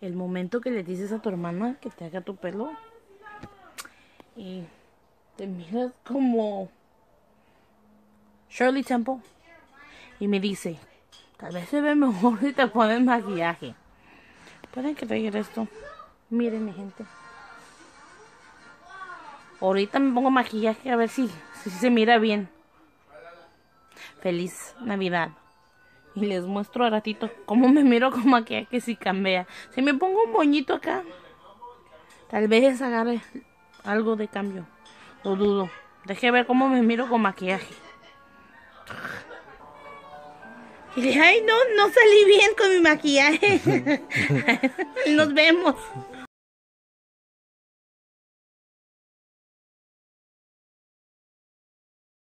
el momento que le dices a tu hermana que te haga tu pelo y te miras como Shirley Temple y me dice, tal vez se ve mejor si te pones maquillaje. Pueden creer esto. Miren mi gente. Ahorita me pongo maquillaje a ver si, si se mira bien. Feliz Navidad. Y les muestro a ratito cómo me miro con maquillaje si cambia. Si me pongo un moñito acá, tal vez agarre algo de cambio. Lo dudo. Deje ver cómo me miro con maquillaje. Y dije, ay, no, no salí bien con mi maquillaje. Nos vemos.